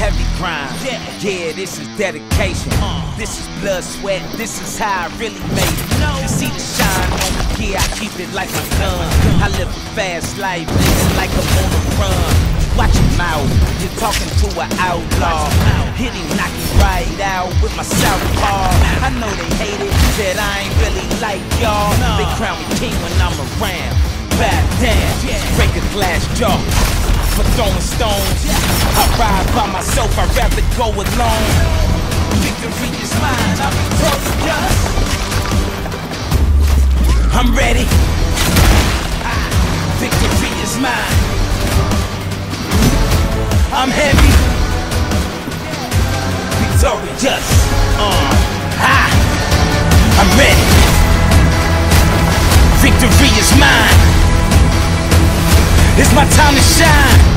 heavy grind. Yeah, yeah, this is dedication. This is blood, sweat. This is how I really made it. You see the shine on me, yeah, I keep it like my gun. I live a fast life, living like I'm on the run. Watch your mouth, you're talking to an outlaw. Hit him, knock him right out with my southpaw. I know they hate it, that I ain't really like y'all. They crown me king when I'm around. Bad damn, break a glass jaw for throwing stones. Ride by myself, I'd rather go alone. Victory is mine, I'm victorious. I'm ready. Victory is mine. I'm heavy. Victorious. Uh, ha. I'm ready. Victory is mine. It's my time to shine.